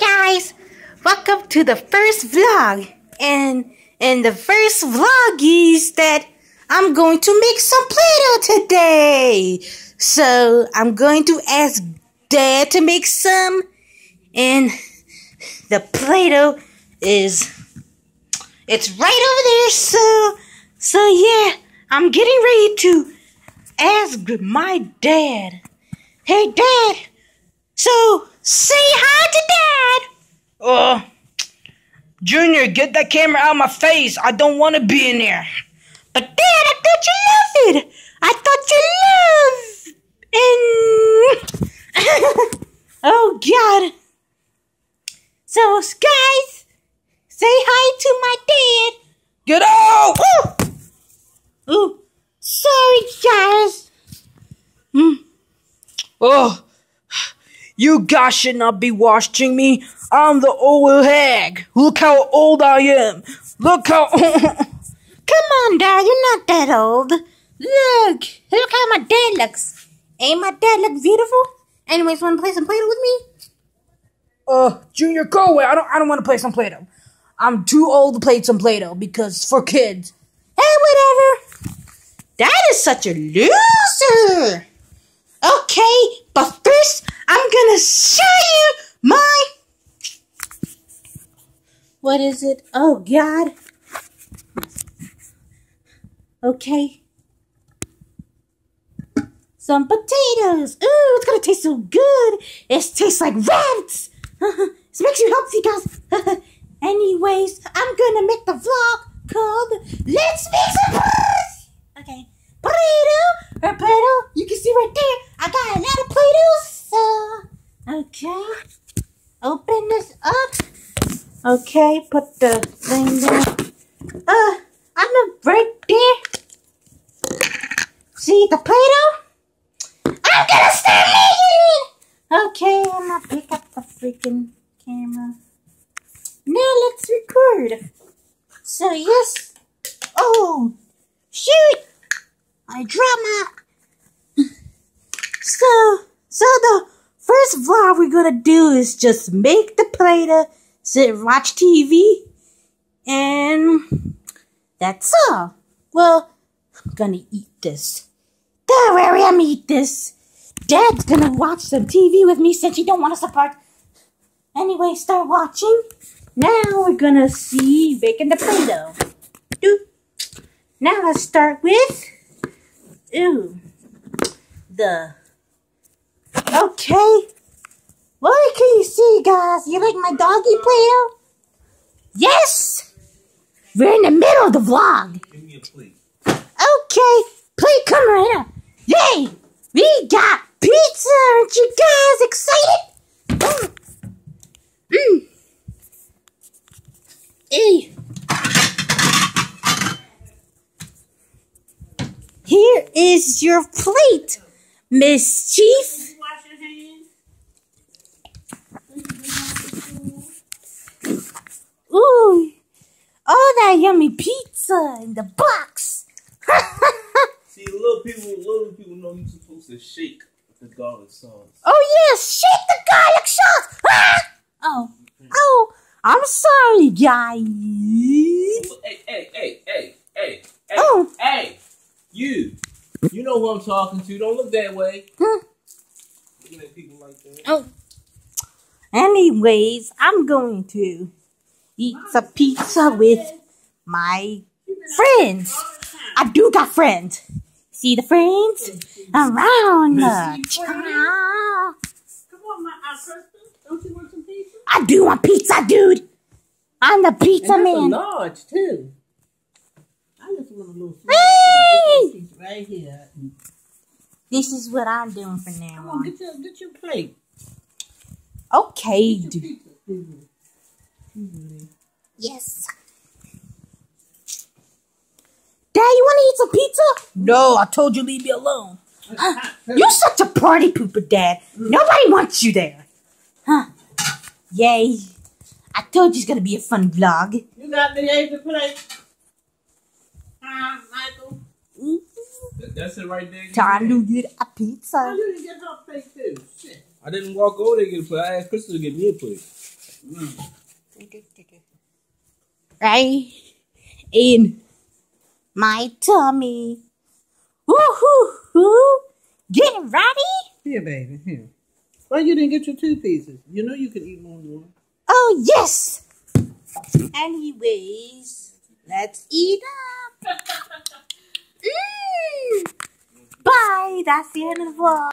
guys, welcome to the first vlog. And and the first vlog is that I'm going to make some Play-Doh today. So I'm going to ask Dad to make some. And the Play-Doh is it's right over there. So so yeah, I'm getting ready to ask my dad. Hey dad, so say hi to dad. Oh, Junior, get that camera out of my face. I don't want to be in there. But dad, I thought you loved it. I thought you loved and oh god. So guys, say hi to my dad. Get out! Ooh, ooh, sorry guys. Hmm. Oh, you guys should not be watching me. I'm the old hag. Look how old I am. Look how. Come on, Dad, you're not that old. Look, look how my dad looks. Ain't my dad look beautiful? Anyways, wanna play some Play-Doh with me? uh, Junior, go away. I don't. I don't want to play some Play-Doh. I'm too old to play some Play-Doh because it's for kids. Hey, whatever. That is such a loser. Okay, Gonna show you my. What is it? Oh God. Okay. Some potatoes. Ooh, it's gonna taste so good. It tastes like rabbits. this makes you healthy, guys. Anyways, I'm gonna make the vlog called Let's Make Some Burgers. Okay. Play-Doh or Play-Doh. You can see right there. I got a lot of Play-Dohs. So, okay. Open this up. Okay, put the thing there. Uh, I'm gonna break there. See the Play-Doh? I'm gonna start making it. Okay, I'm gonna pick up the freaking camera. Now let's record. So yes. Oh, shoot! I dropped my. So, so the first vlog we're gonna do is just make the Play-Doh, sit watch TV, and that's all. Well, I'm gonna eat this. Don't worry, I'm eat this. Dad's gonna watch some TV with me since he don't want to support. Anyway, start watching. Now we're gonna see baking the Play-Doh. Do. Now let's start with, ooh, the, okay. What can you see, guys? You like my doggy Play-Doh? Yes! We're in the middle of the vlog. Give me a plate. Okay, plate come right up. Yay! We got pizza! Aren't you guys excited? Mm. Mm. Hey. Here is your plate, Miss Chief. Ooh, all that yummy pizza in the box. See, little people, little people know you're supposed to shake the garlic sauce. Oh yes, shake the garlic sauce. Ah! Oh, oh, I'm sorry, guys. Hey, hey, hey, hey, hey, hey, Oh. hey, you. You know who I'm talking to. Don't look that way. Hmm. Looking at people like that. Oh. Anyways, I'm going to eat some pizza with my friends. I do got friends. See the friends around the Come on, my uh, Don't you want some pizza? I do want pizza, dude. I'm the pizza and that's man. a large too. I just want a little Hey! right here. This is what I'm doing from now Come on, on. get your get your plate. Okay, Get your dude. Pizza, Susan. Susan. Yes. Dad, you want to eat some pizza? No, I told you leave me alone. You're such a party pooper, Dad. Nobody wants you there. Huh. Yay. I told you it's going to be a fun vlog. You got the extra plate? Uh, Michael. That- That's it right there. Time to get a Oh, pizza. you didn't get her plate too. Shit. I didn't walk over there to get a plate. I asked Crystal to get me a plate. Right in my tummy. Woo-hoo-hoo. Getting ready? Here, baby. Here. Why you didn't get your two pieces? You know you can eat more than one. Oh, yes. Anyways, let's eat up. Mm. Bye. That's the end of the vlog.